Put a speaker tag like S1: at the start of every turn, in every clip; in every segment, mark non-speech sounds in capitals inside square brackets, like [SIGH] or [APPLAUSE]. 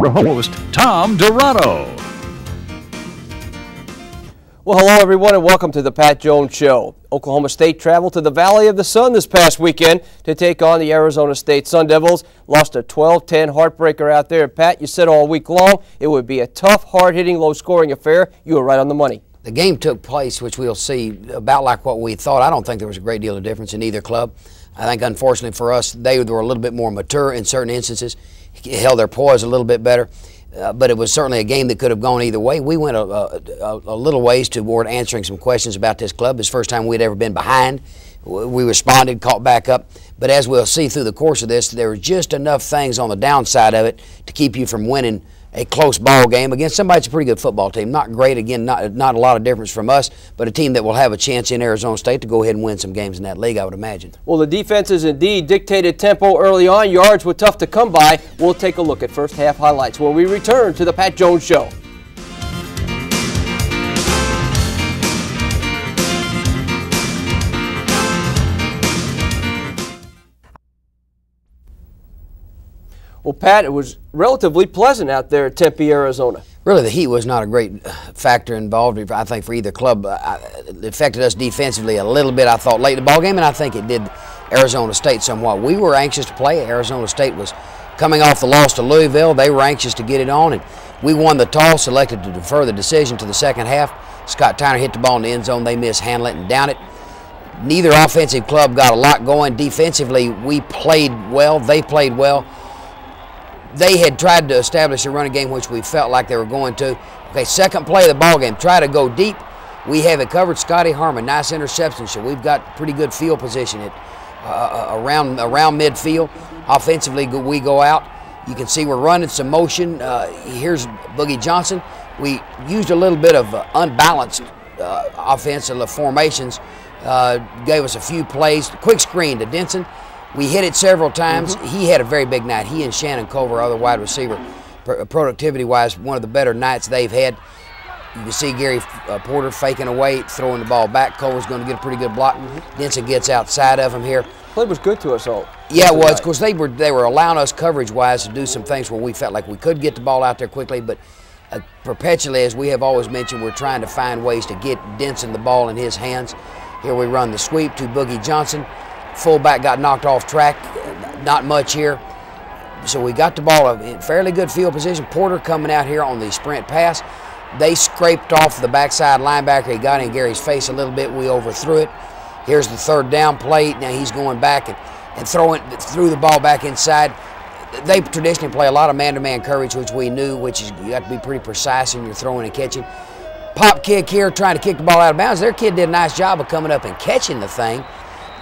S1: Host Tom Dirato.
S2: Well, hello everyone, and welcome to the Pat Jones Show. Oklahoma State traveled to the Valley of the Sun this past weekend to take on the Arizona State Sun Devils. Lost a 12-10 heartbreaker out there. Pat, you said all week long it would be a tough, hard-hitting, low-scoring affair. You were right on the money.
S3: The game took place, which we'll see about like what we thought. I don't think there was a great deal of difference in either club. I think, unfortunately for us, they were a little bit more mature in certain instances, held their poise a little bit better. Uh, but it was certainly a game that could have gone either way. We went a, a, a, little ways toward answering some questions about this club. It's the first time we'd ever been behind. We responded, caught back up. But as we'll see through the course of this, there were just enough things on the downside of it to keep you from winning a close ball game against somebody that's a pretty good football team. Not great, again, not, not a lot of difference from us, but a team that will have a chance in Arizona State to go ahead and win some games in that league, I would imagine.
S2: Well, the defenses indeed dictated tempo early on. Yards were tough to come by. We'll take a look at first half highlights when we return to the Pat Jones Show. Well, Pat, it was relatively pleasant out there at Tempe, Arizona.
S3: Really, the heat was not a great factor involved, I think, for either club. Uh, it affected us defensively a little bit, I thought, late in the ball game, and I think it did Arizona State somewhat. We were anxious to play. Arizona State was coming off the loss to Louisville. They were anxious to get it on, and we won the toss, elected to defer the decision to the second half. Scott Tyner hit the ball in the end zone. They mishandled it and down it. Neither offensive club got a lot going. Defensively, we played well. They played well they had tried to establish a running game, which we felt like they were going to. Okay, second play of the ball game, try to go deep. We have it covered. Scotty Harmon, nice interception. So we've got pretty good field position at, uh, uh around around midfield. Offensively, we go out. You can see we're running some motion. Uh, here's Boogie Johnson. We used a little bit of uh, unbalanced uh, offensive formations. Uh, gave us a few plays. Quick screen to Denson. We hit it several times. Mm-hmm. He had a very big night. He and Shannon Culver, other wide receiver, productivity wise, one of the better nights they've had. You can see Gary uh, Porter faking away, throwing the ball back. Culver's going to get a pretty good block. Mm-hmm. Denson gets outside of him here.
S2: Play was good to us all.
S3: Yeah, it was. Of course, they were they were allowing us coverage wise to do some things where we felt like we could get the ball out there quickly, but uh, perpetually, as we have always mentioned, we're trying to find ways to get Denson the ball in his hands. Here we run the sweep to Boogie Johnson. Fullback got knocked off track, not much here. So we got the ball in fairly good field position. Porter coming out here on the sprint pass. They scraped off the backside linebacker. He got in Gary's face a little bit. We overthrew it. Here's the third down play. Now he's going back and, and throwing threw the ball back inside. They traditionally play a lot of man-to-man coverage, which we knew, which is you have to be pretty precise in your throwing and catching. Pop kick here, trying to kick the ball out of bounds. Their kid did a nice job of coming up and catching the thing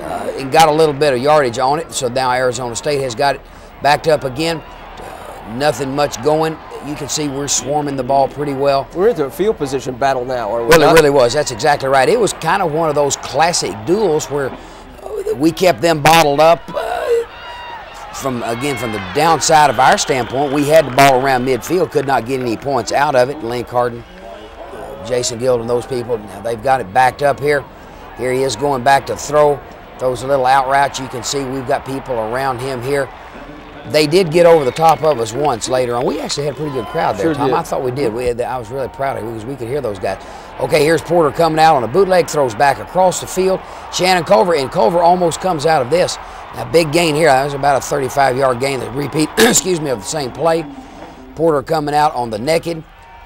S3: uh, and got a little bit of yardage on it. So now Arizona State has got it backed up again. Uh, nothing much going. You can see we're swarming the ball pretty well.
S2: We're into a field position battle now, are we
S3: Well, not? it really was. That's exactly right. It was kind of one of those classic duels where uh, we kept them bottled up. Uh, from again, from the downside of our standpoint, we had the ball around midfield, could not get any points out of it. Link Harden, uh, Jason Gildon, and those people, now they've got it backed up here. Here he is going back to throw. Throws a little out route. You can see we've got people around him here. They did get over the top of us once later on. We actually had a pretty good crowd there,
S2: sure
S3: Tom.
S2: Did.
S3: I thought we did. We had, I was really proud of it because we could hear those guys. Okay, here's Porter coming out on a bootleg, throws back across the field. Shannon Culver, and Culver almost comes out of this. A big gain here. That was about a 35-yard gain. The repeat, [CLEARS THROAT] excuse me, of the same play. Porter coming out on the naked.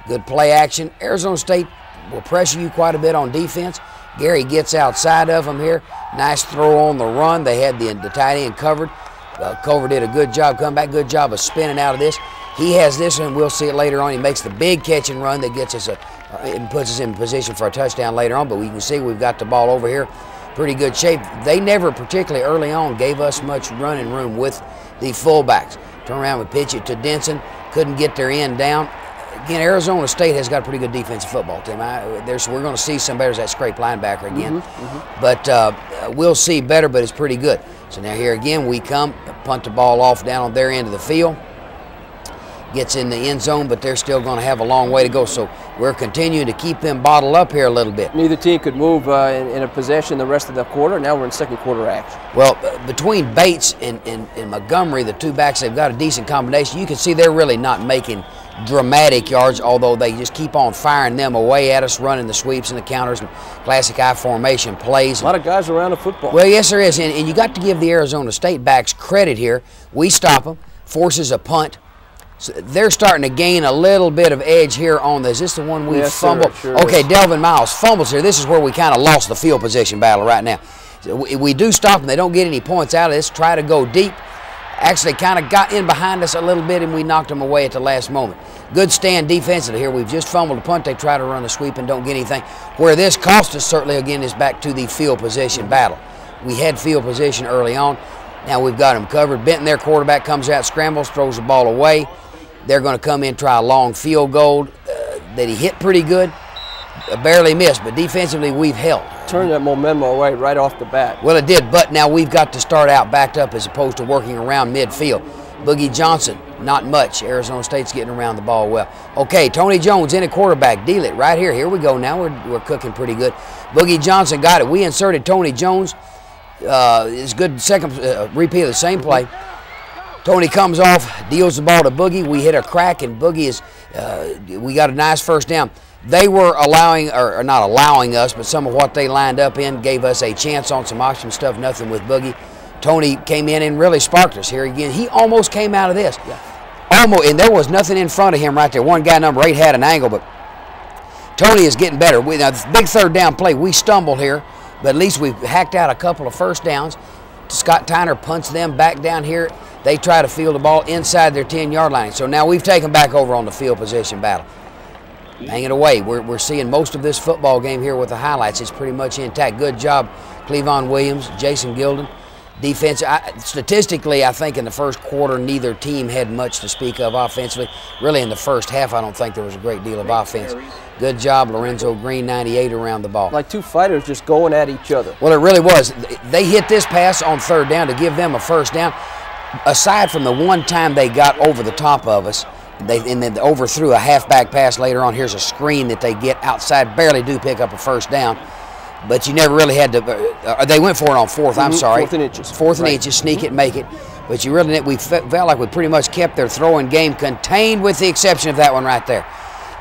S3: Good play action. Arizona State will pressure you quite a bit on defense. Gary gets outside of him here. Nice throw on the run. They had the, the tight end covered. Uh, Culver did a good job, come back, good job of spinning out of this. He has this one, we'll see it later on. He makes the big catch and run that gets us a, uh, and puts us in position for a touchdown later on. But we can see we've got the ball over here, pretty good shape. They never, particularly early on, gave us much running room with the fullbacks. Turn around and pitch it to Denson. Couldn't get their end down again, Arizona State has got a pretty good defensive football team. I, we're going to see some better as that scrape linebacker again. Mm-hmm, mm-hmm. But uh, we'll see better, but it's pretty good. So now here again, we come, punt the ball off down on their end of the field. gets in the end zone, but they're still going to have a long way to go. So we're continuing to keep them bottled up here a little bit.
S2: Neither team could move uh, in, in, a possession the rest of the quarter. Now we're in second quarter action.
S3: Well, between Bates and, and, and Montgomery, the two backs, they've got a decent combination. You can see they're really not making dramatic yards, although they just keep on firing them away at us, running the sweeps and the counters and classic I formation plays.
S2: A lot of guys around the football.
S3: Well, yes, there is, and, and you got to give the Arizona State backs credit here. We stop them, forces a punt. So they're starting to gain a little bit of edge here on this. Is this the one we
S2: yes,
S3: fumbled?
S2: Sir, sure
S3: okay,
S2: is.
S3: Delvin Miles fumbles here. This is where we kind of lost the field position battle right now. We, we do stop them. They don't get any points out of this. Try to go deep. Actually, kind of got in behind us a little bit, and we knocked them away at the last moment. Good stand defensively here. We've just fumbled a punt. They try to run a sweep and don't get anything. Where this cost us, certainly, again, is back to the field position battle. We had field position early on. Now we've got them covered. Benton, their quarterback, comes out, scrambles, throws the ball away. They're going to come in, try a long field goal uh, that he hit pretty good. Barely missed, but defensively we've held.
S2: Turned that momentum away right off the bat.
S3: Well, it did, but now we've got to start out backed up as opposed to working around midfield. Boogie Johnson, not much. Arizona State's getting around the ball well. Okay, Tony Jones in a quarterback. Deal it right here. Here we go. Now we're, we're cooking pretty good. Boogie Johnson got it. We inserted Tony Jones. Uh, it's good second uh, repeat of the same play. Tony comes off, deals the ball to Boogie. We hit a crack, and Boogie is. Uh, we got a nice first down. They were allowing, or, not allowing us, but some of what they lined up in gave us a chance on some option stuff. Nothing with Boogie. Tony came in and really sparked us here again. He almost came out of this. Yeah. Almost, and there was nothing in front of him right there. One guy, number eight, had an angle, but Tony is getting better. We, now, big third down play. We stumbled here, but at least we hacked out a couple of first downs. Scott Tyner punts them back down here. They try to field the ball inside their 10 yard line. So now we've taken back over on the field position battle. Hang it away. We're, we're seeing most of this football game here with the highlights. It's pretty much intact. Good job, Clevon Williams, Jason Gildon. Defense, I, statistically, I think in the first quarter, neither team had much to speak of offensively. Really, in the first half, I don't think there was a great deal of offense. Good job, Lorenzo Green, 98 around the ball.
S2: Like two fighters just going at each other.
S3: Well, it really was. They hit this pass on third down to give them a first down. Aside from the one time they got over the top of us, they and then overthrew a halfback pass later on. Here's a screen that they get outside, barely do pick up a first down but you never really had to. Uh, they went for it on 4th i I'm mm-hmm. sorry.
S2: Fourth and inches.
S3: Fourth and right. inches, sneak it, make it. But you really, we felt like we pretty much kept their throwing game contained, with the exception of that one right there.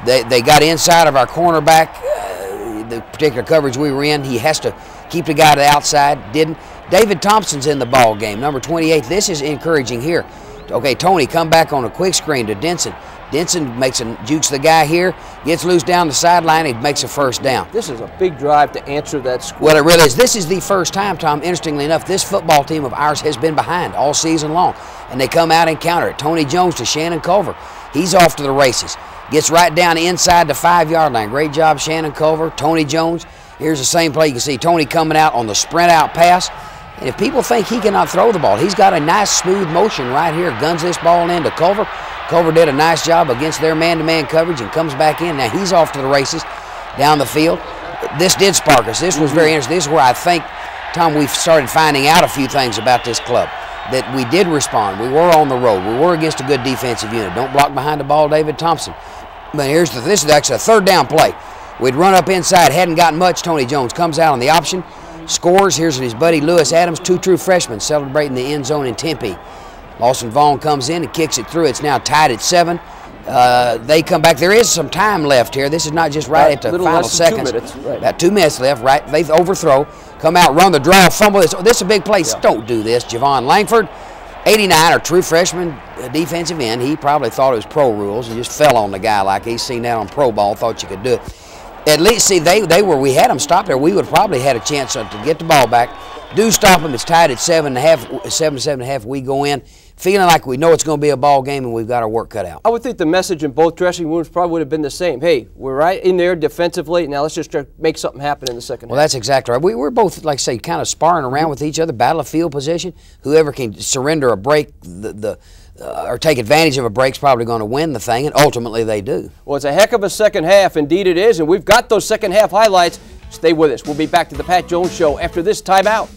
S3: They, they got inside of our cornerback, uh, the particular coverage we were in. He has to keep the guy to the outside. Didn't. David Thompson's in the ball game, number 28. This is encouraging here. Okay, Tony, come back on a quick screen to Denson. Denson makes a jukes the guy here, gets loose down the sideline, he makes a first down.
S2: This is a big drive to answer that score.
S3: Well, it really is. This is the first time, Tom, interestingly enough, this football team of ours has been behind all season long. And they come out and counter it. Tony Jones to Shannon Culver. He's off to the races. Gets right down inside the five yard line. Great job, Shannon Culver. Tony Jones. Here's the same play. You can see Tony coming out on the sprint out pass. And if people think he cannot throw the ball, he's got a nice smooth motion right here. Guns this ball into Culver. Culver did a nice job against their man-to-man coverage and comes back in. Now he's off to the races down the field. This did spark us. This was very interesting. This is where I think, Tom, we've started finding out a few things about this club. That we did respond. We were on the road. We were against a good defensive unit. Don't block behind the ball, David Thompson. But here's the, this is actually a third down play. We'd run up inside, hadn't gotten much. Tony Jones comes out on the option, scores. Here's his buddy Lewis Adams, two true freshmen celebrating the end zone in Tempe. Lawson Vaughn comes in and kicks it through. It's now tied at seven. Uh, they come back. There is some time left here. This is not just right at the final seconds.
S2: Two minutes, right.
S3: About two minutes left. Right, they overthrow, come out, run the draw, fumble. This, this is a big place. Yeah. Don't do this, Javon Langford. 89, a true freshman defensive end. He probably thought it was pro rules and just fell on the guy like he's seen that on pro ball. Thought you could do it. At least, see, they they were. We had them stop there. We would probably had a chance to get the ball back. Do stop them. It's tied at seven and a half, seven, seven and a half. We go in feeling like we know it's going to be a ball game and we've got our work cut out.
S2: I would think the message in both dressing rooms probably would have been the same. Hey, we're right in there defensively. Now let's just make something happen in the second
S3: well,
S2: half.
S3: that's exactly right. We, are both, like I say, kind of sparring around with each other, battle of field position. Whoever can surrender a break, the, the uh, or take advantage of a break is probably going to win the thing, and ultimately they do.
S2: Well, it's a heck of a second half. Indeed, it is, and we've got those second half highlights. Stay with us. We'll be back to the Pat Jones Show after this timeout.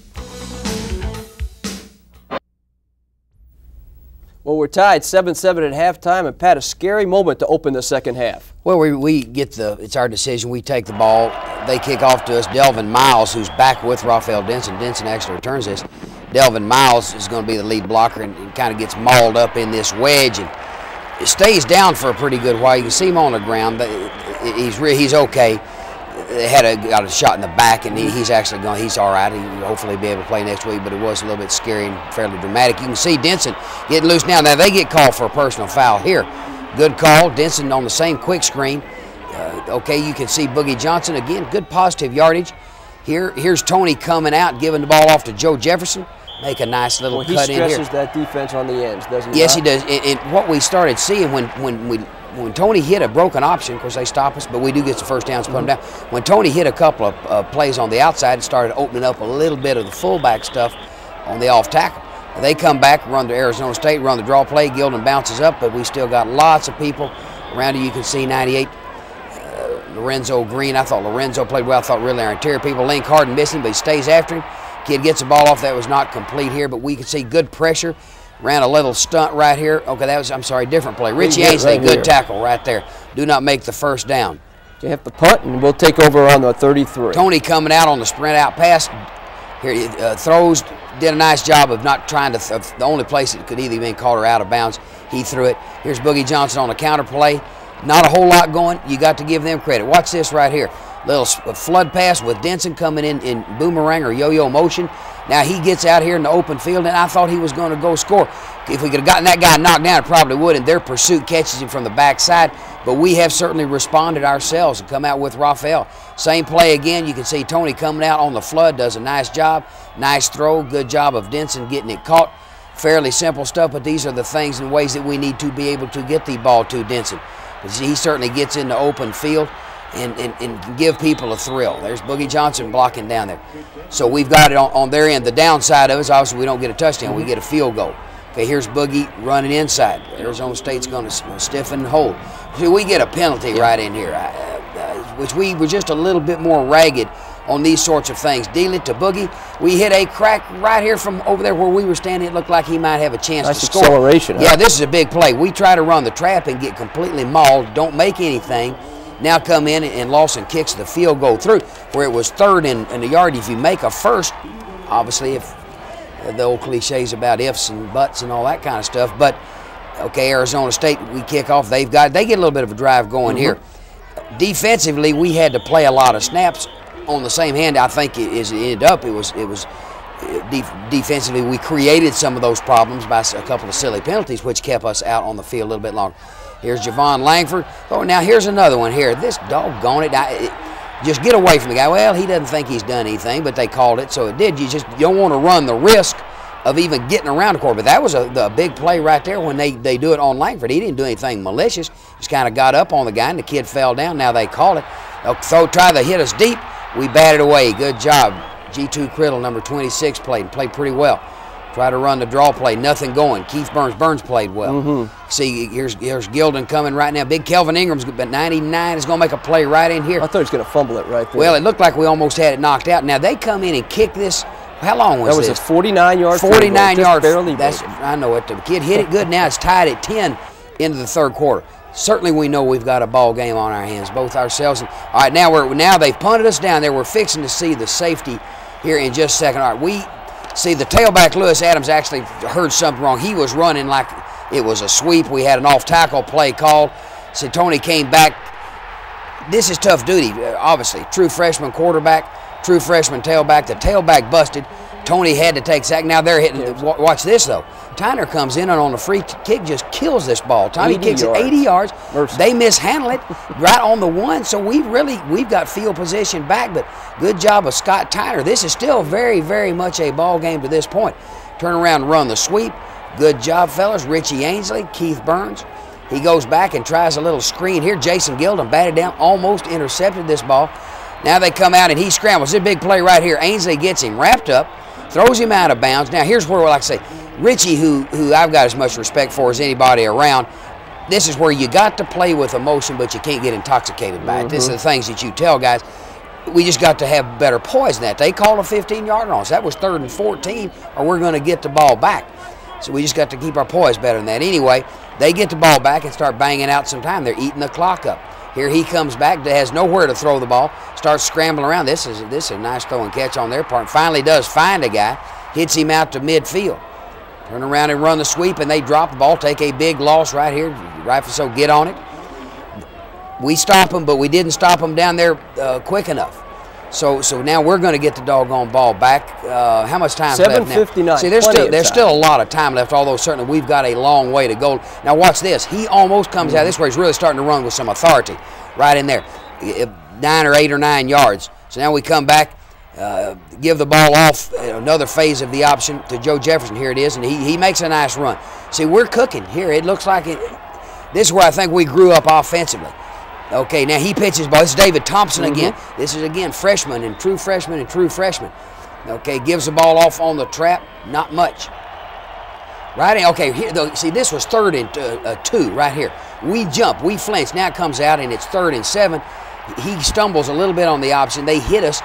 S2: Well, we're tied 7-7 at halftime, and Pat, a scary moment to open the second half.
S3: Well, we, we get the, it's our decision. We take the ball. They kick off to us. Delvin Miles, who's back with Raphael Denson. Denson actually returns this. Delvin Miles is going to be the lead blocker and, and kind of gets mauled up in this wedge and it stays down for a pretty good while. You can see him on the ground, but he's he's okay. They had a got a shot in the back, and he, he's actually going. He's all right. He'll hopefully be able to play next week, but it was a little bit scary and fairly dramatic. You can see Denson getting loose now. Now they get called for a personal foul here. Good call. Denson on the same quick screen. Uh, okay, you can see Boogie Johnson again. Good positive yardage. Here, here's Tony coming out, giving the ball off to Joe Jefferson make a nice little
S2: well,
S3: cut
S2: in here. He
S3: stresses
S2: that defense on the ends, doesn't he?
S3: Yes, he does. And, and, what we started seeing when when we when Tony hit a broken option, of course they stop us, but we do get the first downs, put mm -hmm. them down. When Tony hit a couple of uh, plays on the outside, it started opening up a little bit of the fullback stuff on the off tackle. They come back, run to Arizona State, run the draw play. Gildon bounces up, but we still got lots of people around you. You can see 98. Uh, Lorenzo Green, I thought Lorenzo played well. I thought really our interior people. Link Harden missing, but he stays after him. Kid gets the ball off. That was not complete here, but we could see good pressure. Ran a little stunt right here. Okay, that was, I'm sorry, different play. Richie Ainsley, right good here. tackle right there. Do not make the first down.
S2: You have to punt, and we'll take over on the 33.
S3: Tony coming out on the sprint out pass. Here, uh, throws, did a nice job of not trying to, the only place it could either been caught or out of bounds, he threw it. Here's Boogie Johnson on a counter play. Not a whole lot going. You got to give them credit. Watch this right here. Little flood pass with Denson coming in in boomerang or yo-yo motion. Now he gets out here in the open field, and I thought he was going to go score. If we could have gotten that guy knocked down, it probably would, and their pursuit catches him from the backside. But we have certainly responded ourselves and come out with Raphael. Same play again. You can see Tony coming out on the flood, does a nice job. Nice throw. Good job of Denson getting it caught. Fairly simple stuff, but these are the things and ways that we need to be able to get the ball to Denson. He certainly gets in the open field and, and, and give people a thrill. There's Boogie Johnson blocking down there. So we've got it on, on their end. The downside of it is obviously we don't get a touchdown, we get a field goal. Okay, here's Boogie running inside. Arizona State's going to stiffen and hold. So we get a penalty right in here, uh, uh, which we were just a little bit more ragged on these sorts of things. Deal it to Boogie. We hit a crack right here from over there where we were standing. It looked like he might have a chance
S2: nice
S3: to score.
S2: acceleration.
S3: Huh? Yeah, this is a big play. We try to run the trap and get completely mauled. Don't make anything now come in and Lawson kicks the field goal through where it was third in, in the yard. If you make a first, obviously if the old cliches about ifs and buts and all that kind of stuff, but okay, Arizona State, we kick off. They've got they get a little bit of a drive going mm -hmm. here. Defensively, we had to play a lot of snaps. On the same hand, I think it, as it ended up, it was it was uh, defensively we created some of those problems by a couple of silly penalties, which kept us out on the field a little bit longer. Here's Javon Langford. Oh, now here's another one here. This doggone it, I, it. Just get away from the guy. Well, he doesn't think he's done anything, but they called it, so it did. You just you don't want to run the risk of even getting around the court. But that was a, big play right there when they, they do it on Langford. He didn't do anything malicious. Just kind of got up on the guy, and the kid fell down. Now they call it. Oh, They'll throw, try to hit us deep. We batted away. Good job. G2 Criddle, number 26, played. Played pretty well. Try to run the draw play, nothing going. Keith Burns, Burns played well. Mm -hmm. See, here's here's Gildon coming right now. Big Kelvin Ingram's but 99 is going to make a play right in here. I
S2: thought he was going to fumble it right there.
S3: Well, it looked like we almost had it knocked out. Now they come in and kick this. How long was it?
S2: that? Was
S3: this?
S2: a 49 yard.
S3: 49 yards. Barely. That's I know it. The kid hit it good. Now it's tied at 10 into the third quarter. Certainly, we know we've got a ball game on our hands, both ourselves and. All right, now we're now they've punted us down there. We're fixing to see the safety here in just a second. All right, we See, the tailback Lewis Adams actually heard something wrong. He was running like it was a sweep. We had an off tackle play called. So Tony came back. This is tough duty, obviously. True freshman quarterback, true freshman tailback. The tailback busted. Tony had to take sack. Now they're hitting. Watch this though. Tyner comes in and on a free kick just kills this ball. Tommy kicks yards. it 80 yards. Mercy. They mishandle it right on the one. So we really we've got field position back. But good job of Scott Tyner. This is still very very much a ball game to this point. Turn around and run the sweep. Good job, fellas. Richie Ainsley, Keith Burns. He goes back and tries a little screen here. Jason Gildon batted down, almost intercepted this ball. Now they come out and he scrambles. This big play right here. Ainsley gets him wrapped up throws him out of bounds. Now, here's where, like I say, Richie, who, who I've got as much respect for as anybody around, this is where you got to play with emotion, but you can't get intoxicated by it. Mm -hmm. This are the things that you tell guys. We just got to have better poise than that. They called a 15 yarder on us. That was third and 14, or we're going to get the ball back. So we just got to keep our poise better than that. Anyway, they get the ball back and start banging out some time. They're eating the clock up. Here he comes back, has nowhere to throw the ball, starts scrambling around. This is this is a nice throw and catch on their part. Finally does find a guy, hits him out to midfield. Turn around and run the sweep, and they drop the ball, take a big loss right here. Rightfully so, get on it. We stop them, but we didn't stop them down there uh, quick enough. So, so now we're going to get the doggone ball back. Uh, how much time left now? See, there's still there's
S2: time.
S3: still a lot of time left. Although certainly we've got a long way to go. Now watch this. He almost comes mm -hmm. out this way. He's really starting to run with some authority, right in there, nine or eight or nine yards. So now we come back, uh, give the ball off. Another phase of the option to Joe Jefferson. Here it is, and he he makes a nice run. See, we're cooking here. It looks like it. This is where I think we grew up offensively. Okay, now he pitches ball. This is David Thompson mm -hmm. again. This is again freshman and true freshman and true freshman. Okay, gives the ball off on the trap. Not much. Right in. Okay, here though. See, this was third and uh, uh, two right here. We jump, we flinch. Now it comes out and it's third and seven. He stumbles a little bit on the option. They hit us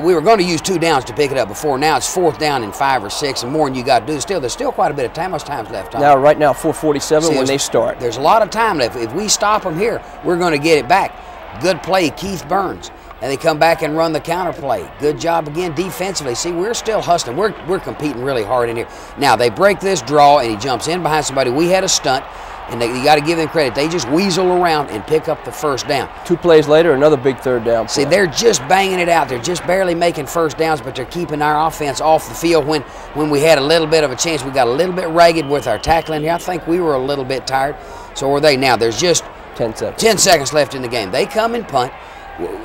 S3: we were going to use two downs to pick it up before. Now it's fourth down and five or six, and more than you got to do. Still, there's still quite a bit of time. How much time's left? Tom?
S2: Now, right now, 4:47 when they start.
S3: There's a lot of time left. If we stop them here, we're going to get it back. Good play, Keith Burns. And they come back and run the counter play. Good job again defensively. See, we're still hustling. We're, we're competing really hard in here. Now, they break this draw, and he jumps in behind somebody. We had a stunt and they, you got to give them credit. They just weasel around and pick up the first down.
S2: Two plays later, another big third down.
S3: Play. See, they're just banging it out. They're just barely making first downs, but they're keeping our offense off the field. When when we had a little bit of a chance, we got a little bit ragged with our tackling here. I think we were a little bit tired. So were they. Now there's just
S2: 10 seconds.
S3: 10 seconds left in the game. They come and punt.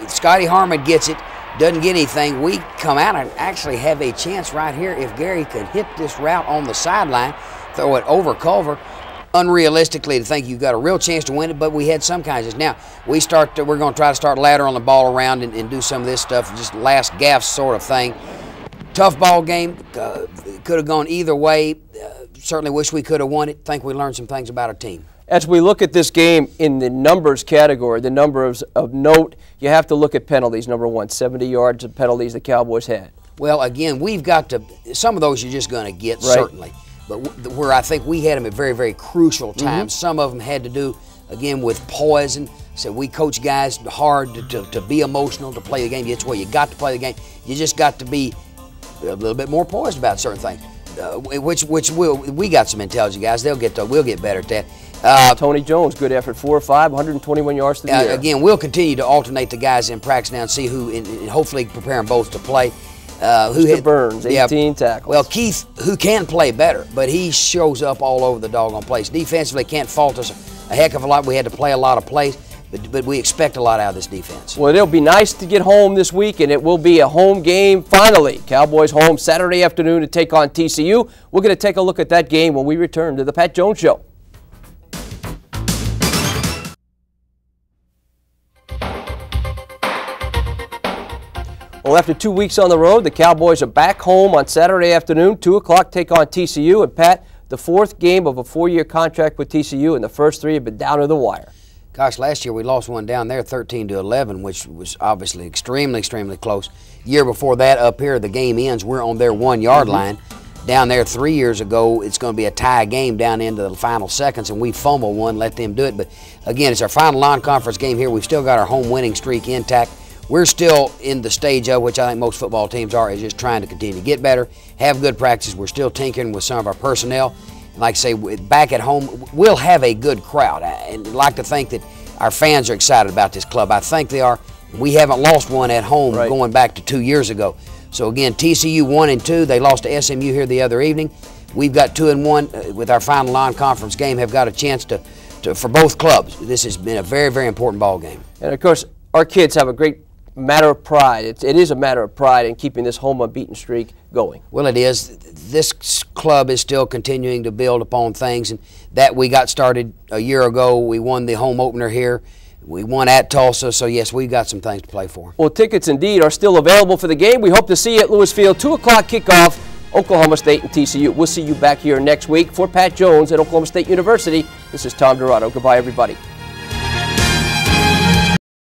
S3: Scotty Harmon gets it doesn't get anything, we come out and actually have a chance right here if Gary could hit this route on the sideline, throw it over Culver, unrealistically to think you've got a real chance to win it, but we had some kinds of. Now we start. To, we're going to try to start laddering the ball around and, and, do some of this stuff, just last gaff sort of thing. Tough ball game. Uh, could have gone either way. Uh, certainly wish we could have won it. Think we learned some things about our team.
S2: As we look at this game in the numbers category, the numbers of note, you have to look at penalties. Number one, 70 yards of penalties the Cowboys had.
S3: Well, again, we've got to. Some of those you're just going to get right. certainly but where I think we had them at very, very crucial mm-hmm. times. Mm -hmm. Some of them had to do, again, with poison. So we coach guys hard to, to, to, be emotional to play the game. That's where you got to play the game. You just got to be a little bit more poised about certain things. Uh, which which will we got some intelligent guys. They'll get to, we'll get better at that.
S2: Uh, Tony Jones, good effort, four or five, 121 yards to the uh,
S3: Again, we'll continue to alternate the guys in practice now and see who, and, and hopefully prepare them both to play.
S2: Uh, who Mr. hit Burns, 18 yeah, tackles.
S3: Well, Keith, who can play better, but he shows up all over the doggone place. Defensively, can't fault us a heck of a lot. We had to play a lot of plays, but, but we expect a lot out of this defense.
S2: Well, it'll be nice to get home this week, and it will be a home game finally. Cowboys home Saturday afternoon to take on TCU. We're going to take a look at that game when we return to the Pat Jones Show. Well, after two weeks on the road, the Cowboys are back home on Saturday afternoon, 2 o'clock, take on TCU. And Pat, the fourth game of a four-year contract with TCU, and the first three have been down to the wire.
S3: Gosh, last year we lost one down there, 13 to 11, which was obviously extremely, extremely close. Year before that, up here, the game ends. We're on their one-yard mm -hmm. line. Down there three years ago, it's going to be a tie game down into the final seconds, and we fumble one, let them do it. But again, it's our final non-conference game here. We've still got our home winning streak intact we're still in the stage of which I think most football teams are, is just trying to continue to get better, have good practice. We're still tinkering with some of our personnel. Like I say, back at home, we'll have a good crowd. And I'd like to think that our fans are excited about this club. I think they are. We haven't lost one at home right. going back to two years ago. So again, TCU one and two. They lost to SMU here the other evening. We've got two and one uh, with our final non-conference game. Have got a chance to, to for both clubs. This has been a very very important ball game.
S2: And of course, our kids have a great matter of pride. It's, it is a matter of pride in keeping this home unbeaten streak going.
S3: Well, it is. This club is still continuing to build upon things, and that we got started a year ago. We won the home opener here. We won at Tulsa, so yes, we've got some things to play for.
S2: Well, tickets indeed are still available for the game. We hope to see you at Lewis Field, 2 o'clock kickoff, Oklahoma State and TCU. We'll see you back here next week. For Pat Jones at Oklahoma State University, this is Tom Dirato. Goodbye, everybody.